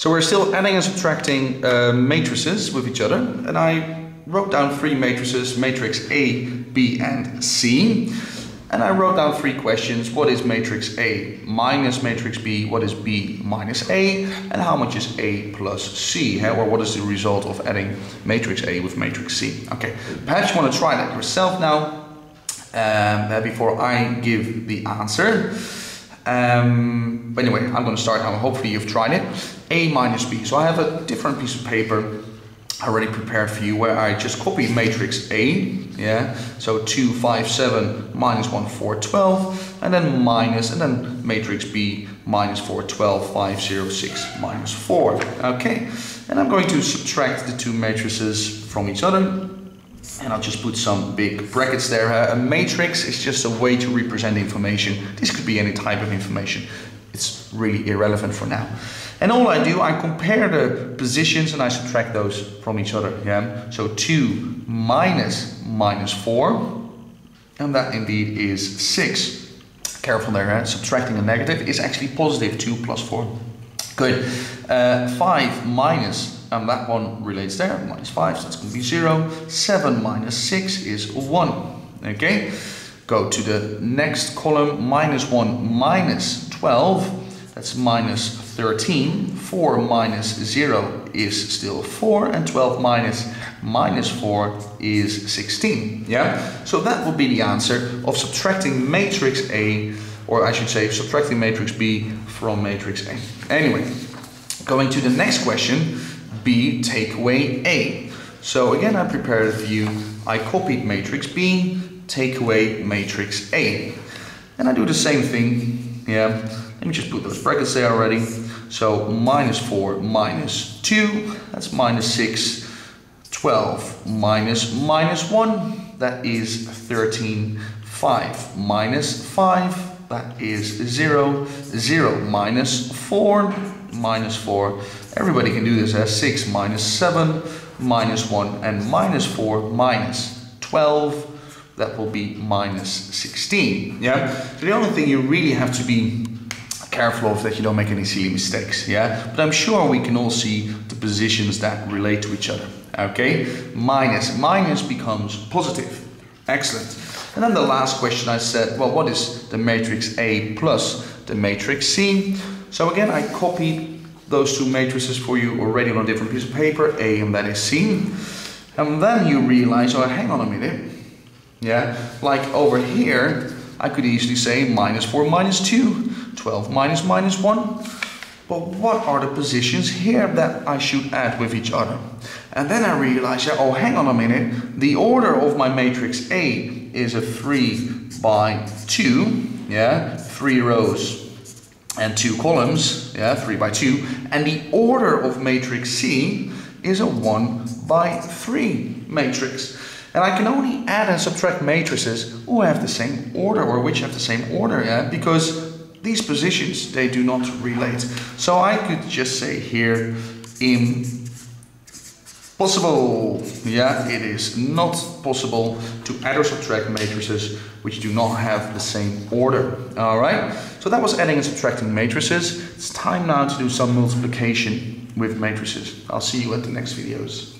So we're still adding and subtracting uh, matrices with each other, and I wrote down three matrices, matrix A, B, and C. And I wrote down three questions. What is matrix A minus matrix B? What is B minus A? And how much is A plus C? Or what is the result of adding matrix A with matrix C? Okay, perhaps you want to try that yourself now um, before I give the answer. Um, but anyway, I'm going to start now. Hopefully you've tried it. A minus B. So I have a different piece of paper already prepared for you where I just copy matrix A, yeah, so 2, 5, 7, minus 1, 4, 12, and then minus, and then matrix B, minus 4, 12, 5, 0, 6, minus 4, okay, and I'm going to subtract the two matrices from each other, and I'll just put some big brackets there. Uh, a matrix is just a way to represent information. This could be any type of information. It's really irrelevant for now. And all I do, I compare the positions and I subtract those from each other. Yeah. So 2 minus minus 4, and that indeed is 6. Careful there, eh? subtracting a negative is actually positive, 2 plus 4. Good. Uh, 5 minus, and that one relates there, minus 5, so that's going to be 0. 7 minus 6 is 1. Okay. Go to the next column, minus 1 minus 12, that's minus 13. 4 minus 0 is still 4 and 12 minus minus 4 is 16. Yeah? So that would be the answer of subtracting matrix A or I should say subtracting matrix B from matrix A. Anyway, going to the next question, B take away A. So again I prepared a view, I copied matrix B, take away matrix A. And I do the same thing, yeah, let me just put those brackets there already. So minus 4 minus 2, that's minus 6. 12 minus minus 1, that is 13. 5 minus 5, that is 0. 0 minus 4, minus 4. Everybody can do this as 6 minus 7, minus 1, and minus 4 minus 12 that will be minus 16 yeah so the only thing you really have to be careful of that you don't make any silly mistakes, yeah? But I'm sure we can all see the positions that relate to each other, okay? Minus, minus becomes positive. Excellent. And then the last question I said, well, what is the matrix A plus the matrix C? So again, I copied those two matrices for you already on a different piece of paper, A and that is C. And then you realize, oh, hang on a minute. Yeah, like over here, I could easily say minus 4 minus 2. 12 minus minus 1. But what are the positions here that I should add with each other? And then I realize, yeah, oh, hang on a minute. The order of my matrix A is a 3 by 2, yeah, 3 rows and 2 columns, yeah, 3 by 2. And the order of matrix C is a 1 by 3 matrix. And I can only add and subtract matrices who have the same order or which have the same order, yeah, because these positions, they do not relate. So I could just say here, impossible. Yeah, it is not possible to add or subtract matrices which do not have the same order. All right, so that was adding and subtracting matrices. It's time now to do some multiplication with matrices. I'll see you at the next videos.